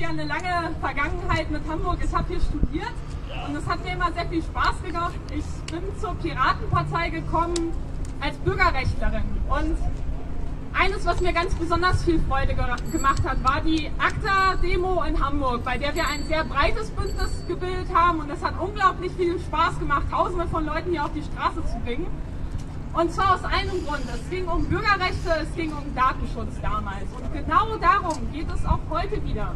ja eine lange Vergangenheit mit Hamburg. Ich habe hier studiert und es hat mir immer sehr viel Spaß gemacht. Ich bin zur Piratenpartei gekommen als Bürgerrechtlerin. Und eines, was mir ganz besonders viel Freude gemacht hat, war die ACTA-Demo in Hamburg, bei der wir ein sehr breites Bündnis gebildet haben. Und es hat unglaublich viel Spaß gemacht, Tausende von Leuten hier auf die Straße zu bringen. Und zwar aus einem Grund. Es ging um Bürgerrechte, es ging um Datenschutz damals. Und genau darum geht es auch heute wieder.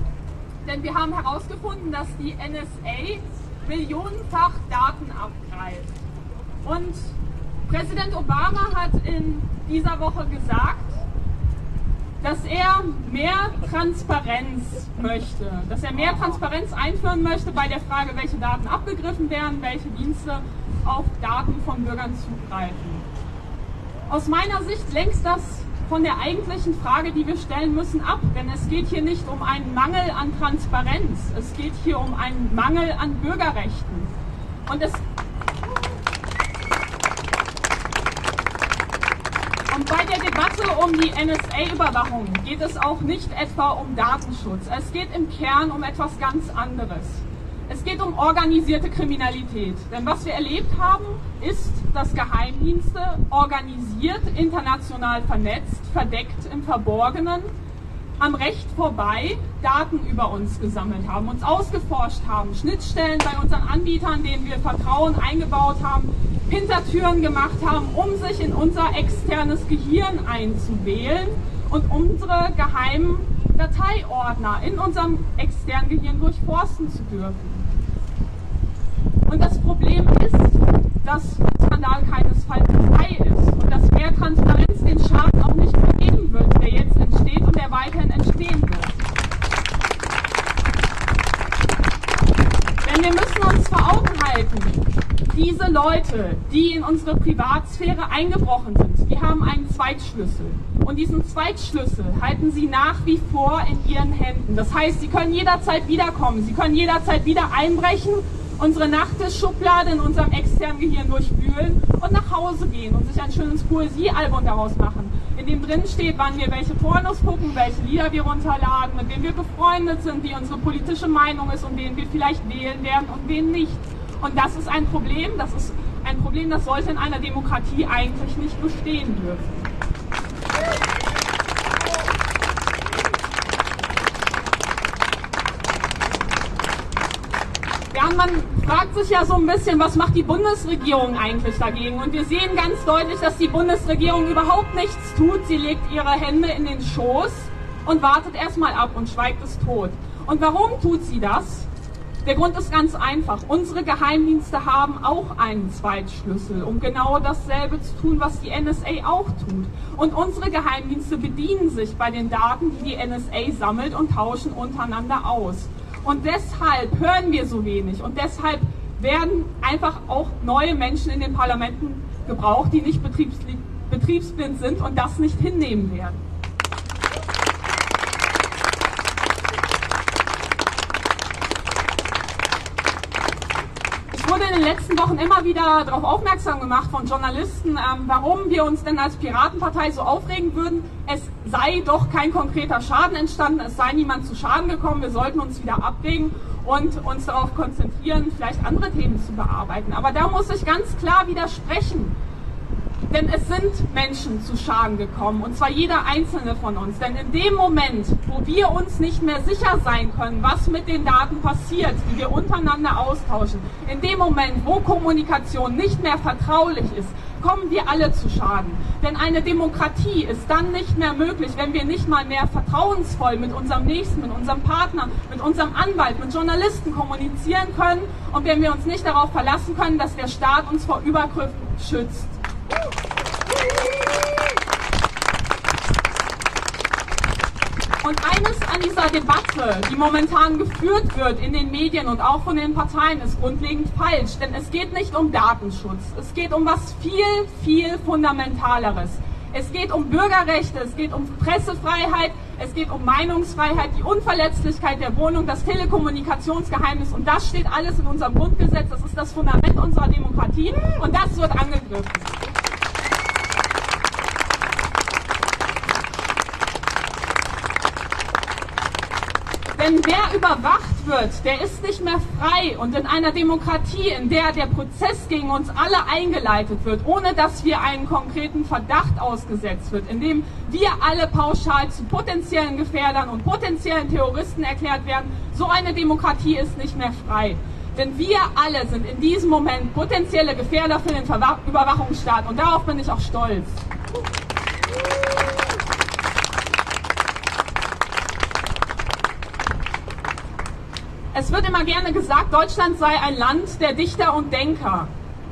Denn wir haben herausgefunden, dass die NSA millionenfach Daten abgreift. Und Präsident Obama hat in dieser Woche gesagt, dass er mehr Transparenz möchte, dass er mehr Transparenz einführen möchte bei der Frage, welche Daten abgegriffen werden, welche Dienste auf Daten von Bürgern zugreifen. Aus meiner Sicht längst das von der eigentlichen Frage, die wir stellen müssen, ab. Denn es geht hier nicht um einen Mangel an Transparenz, es geht hier um einen Mangel an Bürgerrechten. Und es Und bei der Debatte um die NSA-Überwachung geht es auch nicht etwa um Datenschutz. Es geht im Kern um etwas ganz anderes. Es geht um organisierte Kriminalität. Denn was wir erlebt haben, ist, dass Geheimdienste organisiert, international vernetzt, verdeckt im Verborgenen, am Recht vorbei Daten über uns gesammelt haben, uns ausgeforscht haben, Schnittstellen bei unseren Anbietern, denen wir Vertrauen eingebaut haben, Hintertüren gemacht haben, um sich in unser externes Gehirn einzuwählen und unsere geheimen Dateiordner in unserem externen Gehirn durchforsten zu dürfen. Und das Problem ist, dass Skandal keinesfalls frei ist und dass mehr Transparenz den Schaden auch nicht vergeben wird, der jetzt entsteht und der weiterhin entstehen wird. Denn wir müssen uns vor Augen halten, diese Leute, die in unsere Privatsphäre eingebrochen sind, die haben einen Zweitschlüssel. Und diesen Zweitschlüssel halten sie nach wie vor in ihren Händen. Das heißt, sie können jederzeit wiederkommen, sie können jederzeit wieder einbrechen unsere Nachttischschublade in unserem externen Gehirn durchwühlen und nach Hause gehen und sich ein schönes Poesiealbum daraus machen, in dem drin steht, wann wir welche Pornos gucken, welche Lieder wir runterladen, mit wem wir befreundet sind, wie unsere politische Meinung ist und wen wir vielleicht wählen werden und wen nicht. Und das ist ein Problem, das ist ein Problem, das sollte in einer Demokratie eigentlich nicht bestehen dürfen. Ja, man fragt sich ja so ein bisschen, was macht die Bundesregierung eigentlich dagegen? Und wir sehen ganz deutlich, dass die Bundesregierung überhaupt nichts tut. Sie legt ihre Hände in den Schoß und wartet erstmal ab und schweigt es tot. Und warum tut sie das? Der Grund ist ganz einfach. Unsere Geheimdienste haben auch einen Zweitschlüssel, um genau dasselbe zu tun, was die NSA auch tut. Und unsere Geheimdienste bedienen sich bei den Daten, die die NSA sammelt und tauschen untereinander aus. Und deshalb hören wir so wenig. Und deshalb werden einfach auch neue Menschen in den Parlamenten gebraucht, die nicht betriebsblind sind und das nicht hinnehmen werden. Wurde in den letzten Wochen immer wieder darauf aufmerksam gemacht von Journalisten, ähm, warum wir uns denn als Piratenpartei so aufregen würden. Es sei doch kein konkreter Schaden entstanden, es sei niemand zu Schaden gekommen, wir sollten uns wieder abregen und uns darauf konzentrieren, vielleicht andere Themen zu bearbeiten. Aber da muss ich ganz klar widersprechen. Denn es sind Menschen zu Schaden gekommen, und zwar jeder einzelne von uns. Denn in dem Moment, wo wir uns nicht mehr sicher sein können, was mit den Daten passiert, die wir untereinander austauschen, in dem Moment, wo Kommunikation nicht mehr vertraulich ist, kommen wir alle zu Schaden. Denn eine Demokratie ist dann nicht mehr möglich, wenn wir nicht mal mehr vertrauensvoll mit unserem Nächsten, mit unserem Partner, mit unserem Anwalt, mit Journalisten kommunizieren können und wenn wir uns nicht darauf verlassen können, dass der Staat uns vor Übergriffen schützt. Und eines an dieser Debatte, die momentan geführt wird in den Medien und auch von den Parteien, ist grundlegend falsch. Denn es geht nicht um Datenschutz. Es geht um was viel, viel Fundamentaleres. Es geht um Bürgerrechte, es geht um Pressefreiheit, es geht um Meinungsfreiheit, die Unverletzlichkeit der Wohnung, das Telekommunikationsgeheimnis und das steht alles in unserem Grundgesetz. Das ist das Fundament unserer Demokratie und das wird angegriffen. Denn wer überwacht wird, der ist nicht mehr frei. Und in einer Demokratie, in der der Prozess gegen uns alle eingeleitet wird, ohne dass wir einen konkreten Verdacht ausgesetzt wird, in dem wir alle pauschal zu potenziellen Gefährdern und potenziellen Terroristen erklärt werden, so eine Demokratie ist nicht mehr frei. Denn wir alle sind in diesem Moment potenzielle Gefährder für den Überwachungsstaat. Und darauf bin ich auch stolz. Es wird immer gerne gesagt, Deutschland sei ein Land der Dichter und Denker.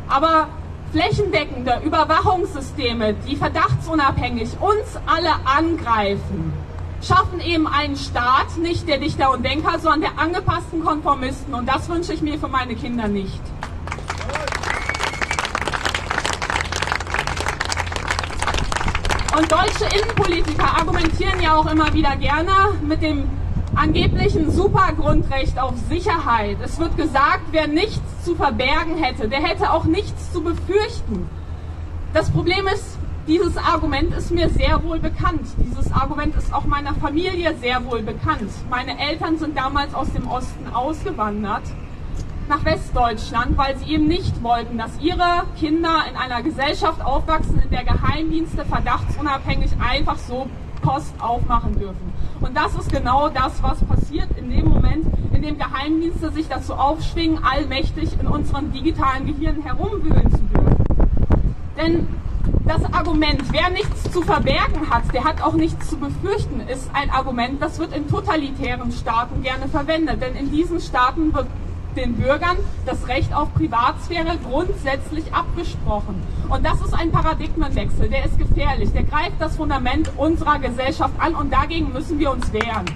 Aber flächendeckende Überwachungssysteme, die verdachtsunabhängig uns alle angreifen, schaffen eben einen Staat, nicht der Dichter und Denker, sondern der angepassten Konformisten. Und das wünsche ich mir für meine Kinder nicht. Und deutsche Innenpolitiker argumentieren ja auch immer wieder gerne mit dem angeblichen Supergrundrecht auf Sicherheit. Es wird gesagt, wer nichts zu verbergen hätte, der hätte auch nichts zu befürchten. Das Problem ist, dieses Argument ist mir sehr wohl bekannt. Dieses Argument ist auch meiner Familie sehr wohl bekannt. Meine Eltern sind damals aus dem Osten ausgewandert nach Westdeutschland, weil sie eben nicht wollten, dass ihre Kinder in einer Gesellschaft aufwachsen, in der Geheimdienste verdachtsunabhängig einfach so Post aufmachen dürfen. Und das ist genau das, was passiert in dem Moment, in dem Geheimdienste sich dazu aufschwingen, allmächtig in unseren digitalen Gehirnen herumwühlen zu dürfen. Denn das Argument, wer nichts zu verbergen hat, der hat auch nichts zu befürchten, ist ein Argument, das wird in totalitären Staaten gerne verwendet. Denn in diesen Staaten wird den Bürgern das Recht auf Privatsphäre grundsätzlich abgesprochen. Und das ist ein Paradigmenwechsel, der ist gefährlich, der greift das Fundament unserer Gesellschaft an und dagegen müssen wir uns wehren.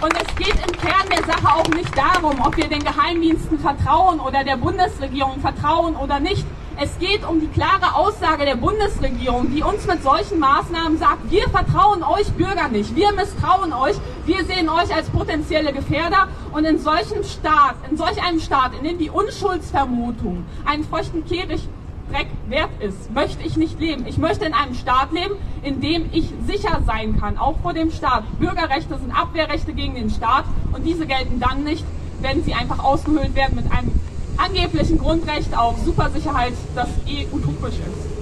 Und es geht im Kern der Sache auch nicht darum, ob wir den Geheimdiensten vertrauen oder der Bundesregierung vertrauen oder nicht. Es geht um die klare Aussage der Bundesregierung, die uns mit solchen Maßnahmen sagt, wir vertrauen euch Bürger nicht, wir misstrauen euch, wir sehen euch als potenzielle Gefährder und in solchem Staat, in solch einem Staat, in dem die Unschuldsvermutung einen feuchten Kehricht Dreck wert ist, möchte ich nicht leben. Ich möchte in einem Staat leben, in dem ich sicher sein kann, auch vor dem Staat. Bürgerrechte sind Abwehrrechte gegen den Staat und diese gelten dann nicht, wenn sie einfach ausgehöhlt werden mit einem angeblichen Grundrecht auf Supersicherheit, das eh utopisch ist.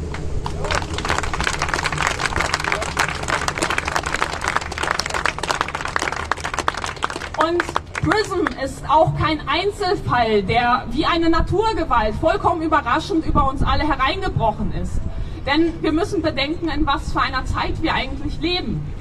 Und PRISM ist auch kein Einzelfall, der wie eine Naturgewalt vollkommen überraschend über uns alle hereingebrochen ist. Denn wir müssen bedenken, in was für einer Zeit wir eigentlich leben.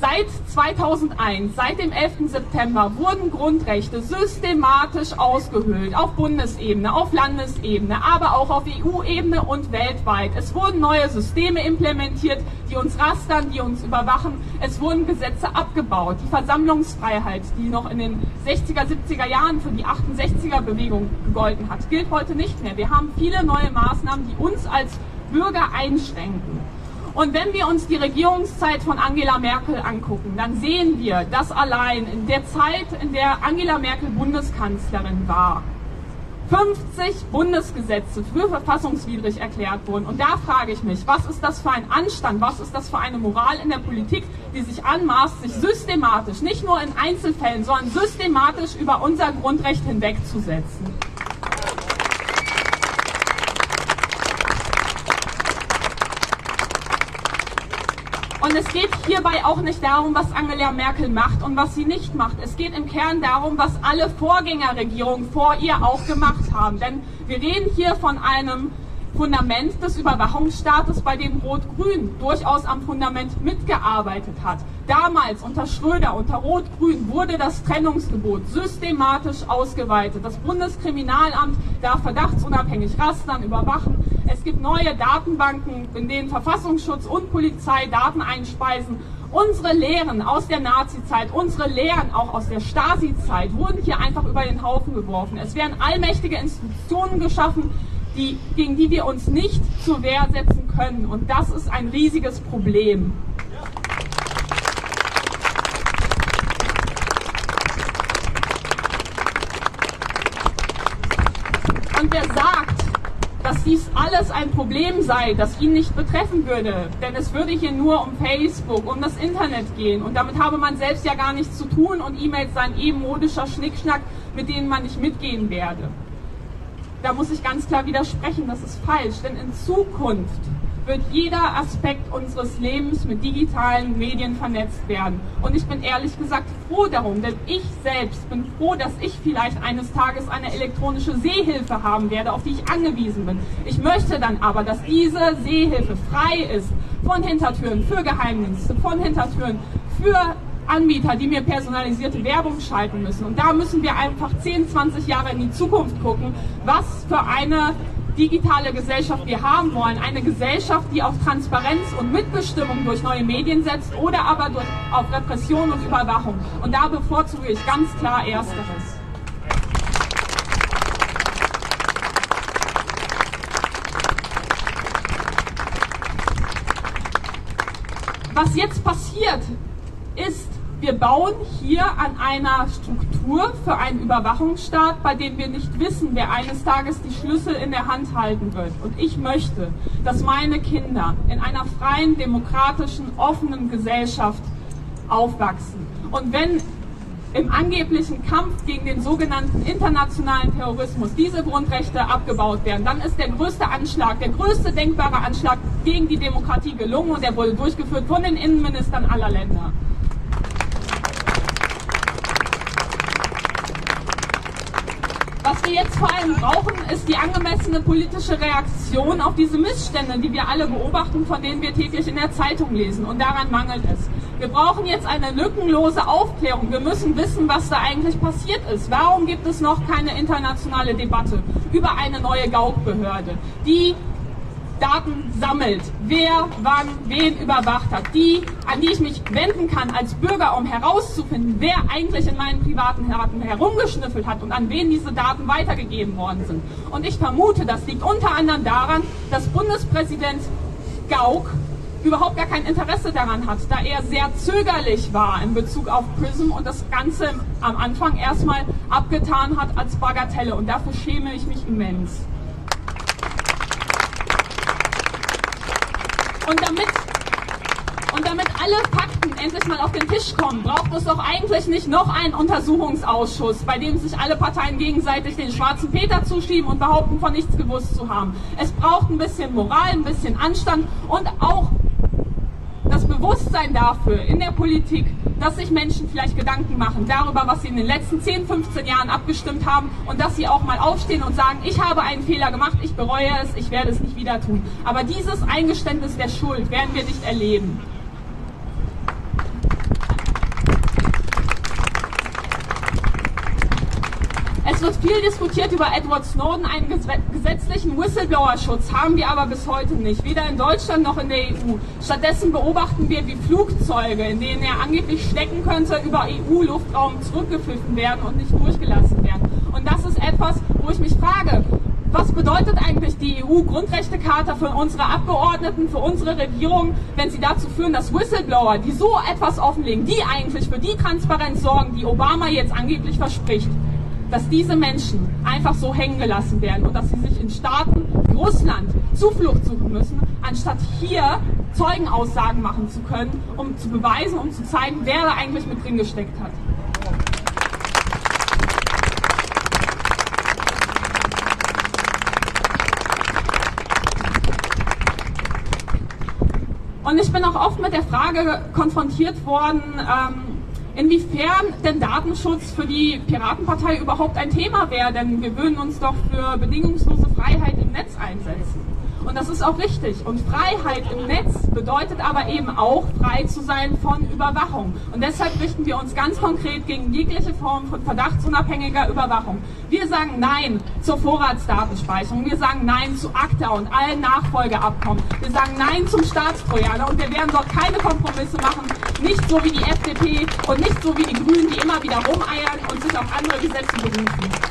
Seit 2001, seit dem 11. September, wurden Grundrechte systematisch ausgehöhlt auf Bundesebene, auf Landesebene, aber auch auf EU-Ebene und weltweit. Es wurden neue Systeme implementiert, die uns rastern, die uns überwachen. Es wurden Gesetze abgebaut. Die Versammlungsfreiheit, die noch in den 60er, 70er Jahren für die 68er-Bewegung gegolten hat, gilt heute nicht mehr. Wir haben viele neue Maßnahmen, die uns als Bürger einschränken. Und wenn wir uns die Regierungszeit von Angela Merkel angucken, dann sehen wir, dass allein in der Zeit, in der Angela Merkel Bundeskanzlerin war, 50 Bundesgesetze für verfassungswidrig erklärt wurden. Und da frage ich mich, was ist das für ein Anstand, was ist das für eine Moral in der Politik, die sich anmaßt, sich systematisch, nicht nur in Einzelfällen, sondern systematisch über unser Grundrecht hinwegzusetzen. Und es geht hierbei auch nicht darum, was Angela Merkel macht und was sie nicht macht. Es geht im Kern darum, was alle Vorgängerregierungen vor ihr auch gemacht haben. Denn wir reden hier von einem Fundament des Überwachungsstaates, bei dem Rot-Grün durchaus am Fundament mitgearbeitet hat. Damals unter Schröder, unter Rot-Grün wurde das Trennungsgebot systematisch ausgeweitet. Das Bundeskriminalamt darf verdachtsunabhängig rastern, überwachen. Es gibt neue Datenbanken, in denen Verfassungsschutz und Polizei Daten einspeisen. Unsere Lehren aus der Nazi-Zeit, unsere Lehren auch aus der Stasi-Zeit wurden hier einfach über den Haufen geworfen. Es werden allmächtige Institutionen geschaffen, die, gegen die wir uns nicht zur Wehr setzen können. Und das ist ein riesiges Problem. Und wer sagt, dass dies alles ein Problem sei, das ihn nicht betreffen würde. Denn es würde hier nur um Facebook, um das Internet gehen. Und damit habe man selbst ja gar nichts zu tun und E-Mails seien eben modischer Schnickschnack, mit denen man nicht mitgehen werde. Da muss ich ganz klar widersprechen, das ist falsch. Denn in Zukunft wird jeder Aspekt unseres Lebens mit digitalen Medien vernetzt werden. Und ich bin ehrlich gesagt froh darum, denn ich selbst bin froh, dass ich vielleicht eines Tages eine elektronische Seehilfe haben werde, auf die ich angewiesen bin. Ich möchte dann aber, dass diese Seehilfe frei ist von Hintertüren für Geheimdienste, von Hintertüren für Anbieter, die mir personalisierte Werbung schalten müssen. Und da müssen wir einfach 10, 20 Jahre in die Zukunft gucken, was für eine digitale Gesellschaft wir haben wollen. Eine Gesellschaft, die auf Transparenz und Mitbestimmung durch neue Medien setzt oder aber durch, auf Repression und Überwachung. Und da bevorzuge ich ganz klar Ersteres. Was jetzt passiert, ist, wir bauen hier an einer Struktur für einen Überwachungsstaat, bei dem wir nicht wissen, wer eines Tages die Schlüssel in der Hand halten wird. Und ich möchte, dass meine Kinder in einer freien, demokratischen, offenen Gesellschaft aufwachsen. Und wenn im angeblichen Kampf gegen den sogenannten internationalen Terrorismus diese Grundrechte abgebaut werden, dann ist der größte Anschlag, der größte denkbare Anschlag gegen die Demokratie gelungen und er wurde durchgeführt von den Innenministern aller Länder. Was wir jetzt vor allem brauchen, ist die angemessene politische Reaktion auf diese Missstände, die wir alle beobachten, von denen wir täglich in der Zeitung lesen. Und daran mangelt es. Wir brauchen jetzt eine lückenlose Aufklärung. Wir müssen wissen, was da eigentlich passiert ist. Warum gibt es noch keine internationale Debatte über eine neue Gauk-Behörde, die Daten sammelt, wer wann wen überwacht hat, die, an die ich mich wenden kann als Bürger, um herauszufinden, wer eigentlich in meinen privaten Daten herumgeschnüffelt hat und an wen diese Daten weitergegeben worden sind. Und ich vermute, das liegt unter anderem daran, dass Bundespräsident Gauck überhaupt gar kein Interesse daran hat, da er sehr zögerlich war in Bezug auf PRISM und das Ganze am Anfang erstmal abgetan hat als Bagatelle. Und dafür schäme ich mich immens. Und damit, und damit alle Fakten endlich mal auf den Tisch kommen, braucht es doch eigentlich nicht noch einen Untersuchungsausschuss, bei dem sich alle Parteien gegenseitig den schwarzen Peter zuschieben und behaupten, von nichts gewusst zu haben. Es braucht ein bisschen Moral, ein bisschen Anstand und auch Bewusstsein dafür in der Politik, dass sich Menschen vielleicht Gedanken machen darüber, was sie in den letzten 10, 15 Jahren abgestimmt haben und dass sie auch mal aufstehen und sagen, ich habe einen Fehler gemacht, ich bereue es, ich werde es nicht wieder tun. Aber dieses Eingeständnis der Schuld werden wir nicht erleben. Es wird viel diskutiert über Edward Snowden. Einen gesetzlichen Whistleblower-Schutz haben wir aber bis heute nicht, weder in Deutschland noch in der EU. Stattdessen beobachten wir, wie Flugzeuge, in denen er angeblich stecken könnte, über EU-Luftraum zurückgepfiffen werden und nicht durchgelassen werden. Und das ist etwas, wo ich mich frage, was bedeutet eigentlich die EU-Grundrechtecharta für unsere Abgeordneten, für unsere Regierung, wenn sie dazu führen, dass Whistleblower, die so etwas offenlegen, die eigentlich für die Transparenz sorgen, die Obama jetzt angeblich verspricht, dass diese Menschen einfach so hängen gelassen werden und dass sie sich in Staaten wie Russland Zuflucht suchen müssen, anstatt hier Zeugenaussagen machen zu können, um zu beweisen, um zu zeigen, wer da eigentlich mit drin gesteckt hat. Und ich bin auch oft mit der Frage konfrontiert worden, ähm, inwiefern denn Datenschutz für die Piratenpartei überhaupt ein Thema wäre, denn wir würden uns doch für bedingungslose Freiheit im Netz einsetzen. Und das ist auch richtig. Und Freiheit im Netz bedeutet aber eben auch, frei zu sein von Überwachung. Und deshalb richten wir uns ganz konkret gegen jegliche Form von verdachtsunabhängiger Überwachung. Wir sagen Nein zur Vorratsdatenspeicherung. Wir sagen Nein zu ACTA und allen Nachfolgeabkommen. Wir sagen Nein zum Staatstrojaner. Und wir werden dort keine Kompromisse machen. Nicht so wie die FDP und nicht so wie die Grünen, die immer wieder rumeiern und sich auf andere Gesetze berufen.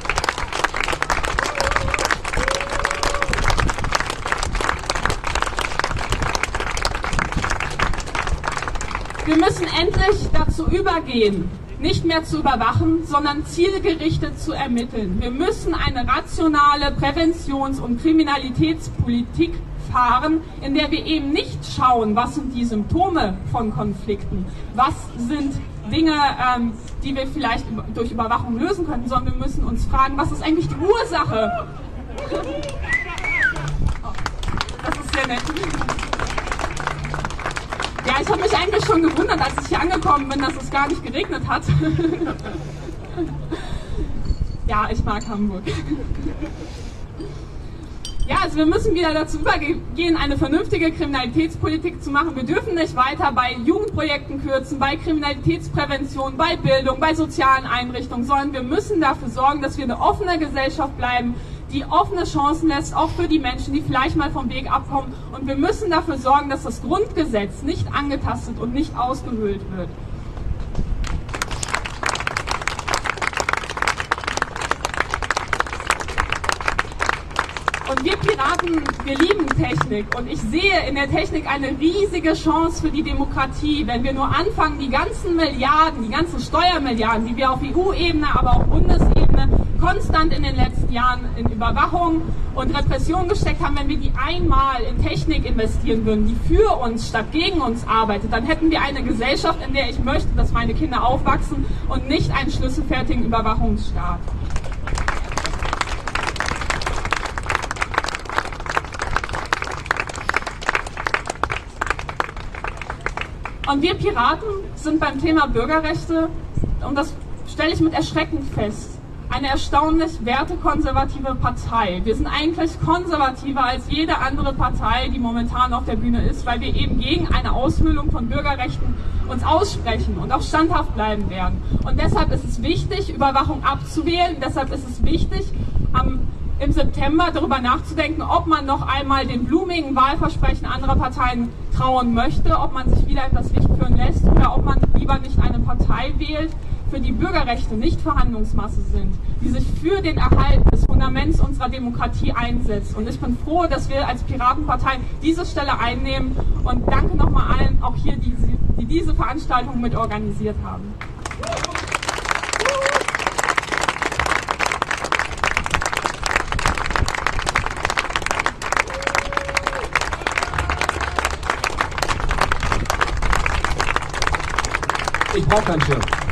Wir müssen endlich dazu übergehen, nicht mehr zu überwachen, sondern zielgerichtet zu ermitteln. Wir müssen eine rationale Präventions- und Kriminalitätspolitik fahren, in der wir eben nicht schauen, was sind die Symptome von Konflikten, was sind Dinge, ähm, die wir vielleicht durch Überwachung lösen könnten, sondern wir müssen uns fragen, was ist eigentlich die Ursache? Oh, das ist sehr nett. Ja, ich habe mich eigentlich schon gewundert, als ich hier angekommen bin, dass es gar nicht geregnet hat. ja, ich mag Hamburg. Ja, also wir müssen wieder dazu übergehen, eine vernünftige Kriminalitätspolitik zu machen. Wir dürfen nicht weiter bei Jugendprojekten kürzen, bei Kriminalitätsprävention, bei Bildung, bei sozialen Einrichtungen, sondern wir müssen dafür sorgen, dass wir eine offene Gesellschaft bleiben, die offene Chancen lässt, auch für die Menschen, die vielleicht mal vom Weg abkommen. Und wir müssen dafür sorgen, dass das Grundgesetz nicht angetastet und nicht ausgehöhlt wird. Und wir Piraten, wir lieben Technik. Und ich sehe in der Technik eine riesige Chance für die Demokratie, wenn wir nur anfangen, die ganzen Milliarden, die ganzen Steuermilliarden, die wir auf EU-Ebene, aber auch Bundesebene konstant in den letzten Jahren in Überwachung und Repression gesteckt haben, wenn wir die einmal in Technik investieren würden, die für uns statt gegen uns arbeitet, dann hätten wir eine Gesellschaft, in der ich möchte, dass meine Kinder aufwachsen und nicht einen schlüsselfertigen Überwachungsstaat. Und wir Piraten sind beim Thema Bürgerrechte, und das stelle ich mit Erschrecken fest, eine erstaunlich wertekonservative Partei. Wir sind eigentlich konservativer als jede andere Partei, die momentan auf der Bühne ist, weil wir eben gegen eine Aushöhlung von Bürgerrechten uns aussprechen und auch standhaft bleiben werden. Und deshalb ist es wichtig, Überwachung abzuwählen. Deshalb ist es wichtig, am im September darüber nachzudenken, ob man noch einmal den blumigen Wahlversprechen anderer Parteien trauen möchte, ob man sich wieder etwas Licht führen lässt oder ob man lieber nicht eine Partei wählt, für die Bürgerrechte nicht Verhandlungsmasse sind, die sich für den Erhalt des Fundaments unserer Demokratie einsetzt. Und ich bin froh, dass wir als Piratenpartei diese Stelle einnehmen und danke nochmal allen, auch hier, die, die diese Veranstaltung mit organisiert haben. Ich brauche keinen Schirm.